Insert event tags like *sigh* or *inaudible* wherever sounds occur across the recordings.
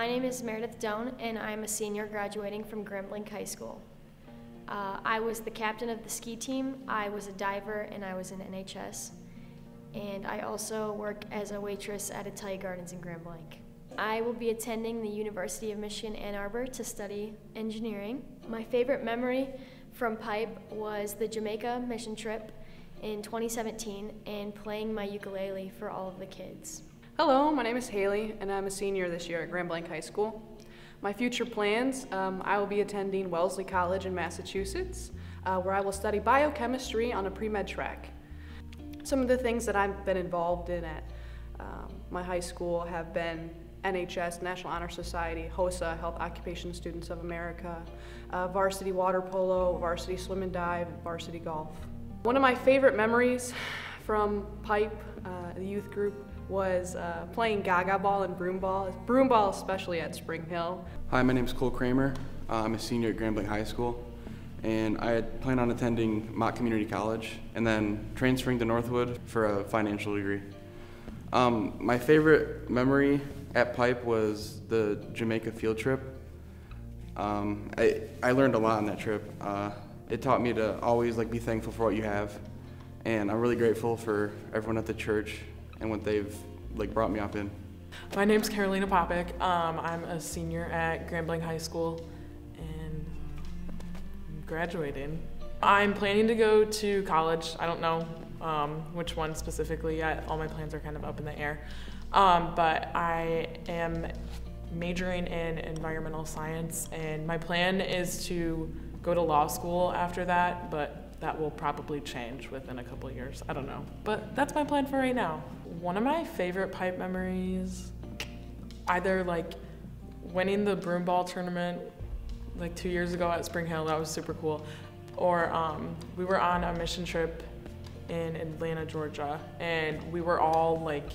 My name is Meredith Doan, and I'm a senior graduating from Grand Blanc High School. Uh, I was the captain of the ski team, I was a diver, and I was in NHS. And I also work as a waitress at Italian Gardens in Grand Blanc. I will be attending the University of Michigan Ann Arbor to study engineering. My favorite memory from Pipe was the Jamaica mission trip in 2017 and playing my ukulele for all of the kids. Hello, my name is Haley, and I'm a senior this year at Grand Blanc High School. My future plans um, I will be attending Wellesley College in Massachusetts, uh, where I will study biochemistry on a pre med track. Some of the things that I've been involved in at um, my high school have been NHS, National Honor Society, HOSA, Health Occupation Students of America, uh, varsity water polo, varsity swim and dive, varsity golf. One of my favorite memories from Pipe, uh, the youth group, was uh, playing gaga ball and broom ball, broom ball especially at Spring Hill. Hi, my name is Cole Kramer. Uh, I'm a senior at Grand Blanc High School, and I had plan on attending Mott Community College and then transferring to Northwood for a financial degree. Um, my favorite memory at Pipe was the Jamaica field trip. Um, I, I learned a lot on that trip. Uh, it taught me to always like be thankful for what you have, and I'm really grateful for everyone at the church and what they've like brought me up in. My name's Carolina Popick. Um, I'm a senior at Grand Blanc High School and I'm graduating. I'm planning to go to college. I don't know um, which one specifically yet. All my plans are kind of up in the air. Um, but I am majoring in environmental science and my plan is to go to law school after that, but that will probably change within a couple years. I don't know. But that's my plan for right now. One of my favorite pipe memories, either like winning the broomball tournament like two years ago at Spring Hill, that was super cool. Or um, we were on a mission trip in Atlanta, Georgia, and we were all like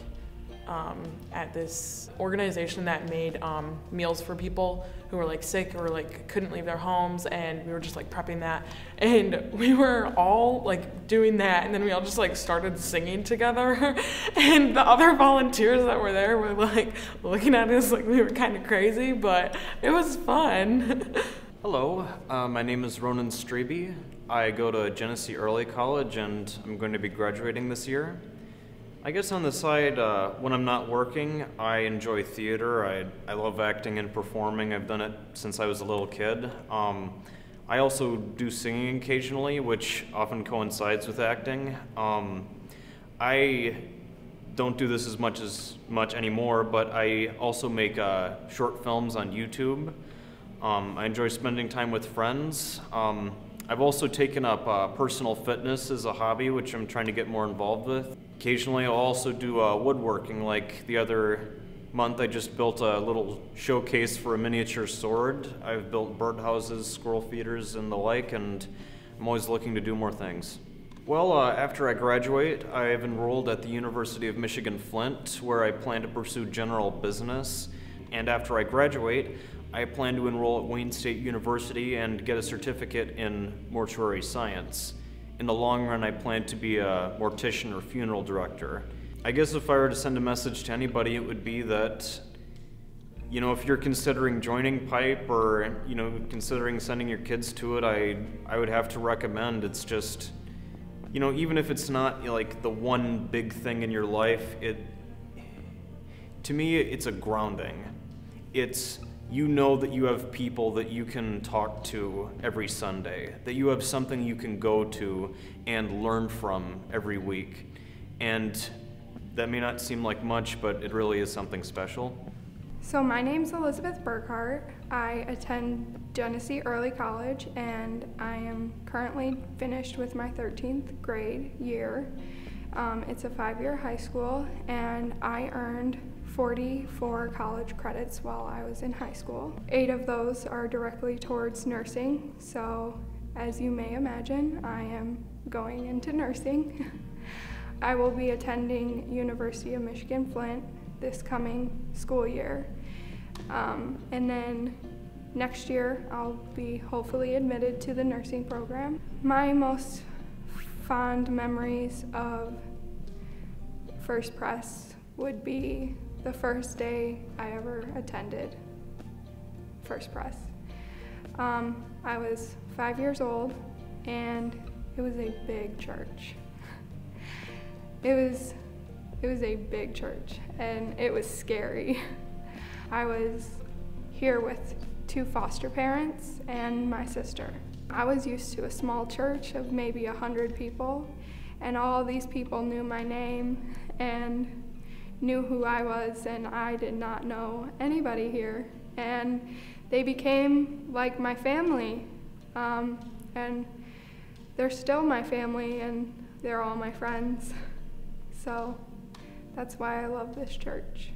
um, at this organization that made um, meals for people who were like sick or like couldn't leave their homes and we were just like prepping that. And *laughs* we were all like doing that and then we all just like started singing together. *laughs* And the other volunteers that were there were like looking at us like we were kind of crazy but it was fun. *laughs* Hello uh, my name is ronan strebe. I go to genesee early college and i'm going to be graduating this year I guess on the side, uh, when I'm not working, I enjoy theater. I, I love acting and performing. I've done it since I was a little kid. Um, I also do singing occasionally, which often coincides with acting. Um, I don't do this as much as much anymore, but I also make uh, short films on YouTube. Um, I enjoy spending time with friends. Um, I've also taken up uh, personal fitness as a hobby, which I'm trying to get more involved with. Occasionally I'll also do uh, woodworking, like the other month I just built a little showcase for a miniature sword. I've built birdhouses, squirrel feeders, and the like, and I'm always looking to do more things. Well, uh, after I graduate, I've enrolled at the University of Michigan Flint, where I plan to pursue general business. And after I graduate, I plan to enroll at Wayne State University and get a certificate in mortuary science in the long run, I plan to be a mortician or funeral director. I guess if I were to send a message to anybody, it would be that, you know, if you're considering joining Pipe or, you know, considering sending your kids to it, I, I would have to recommend it's just, you know, even if it's not like the one big thing in your life, it, to me, it's a grounding. It's, you know that you have people that you can talk to every Sunday, that you have something you can go to and learn from every week. And that may not seem like much, but it really is something special. So, my name's Elizabeth Burkhart. I attend Genesee Early College, and I am currently finished with my 13th grade year. Um, it's a five year high school, and I earned 44 college credits while I was in high school. Eight of those are directly towards nursing, so as you may imagine, I am going into nursing. *laughs* I will be attending University of Michigan Flint this coming school year. Um, and then next year, I'll be hopefully admitted to the nursing program. My most fond memories of First Pres would be the first day I ever attended First Pres. Um, I was five years old, and it was a big church. *laughs* It was, it was a big church, and it was scary. *laughs* I was here with two foster parents and my sister. I was used to a small church of maybe a hundred people, and all these people knew my name and knew who I was, and I did not know anybody here. And they became like my family, um, and they're still my family, and they're all my friends. So that's why I love this church.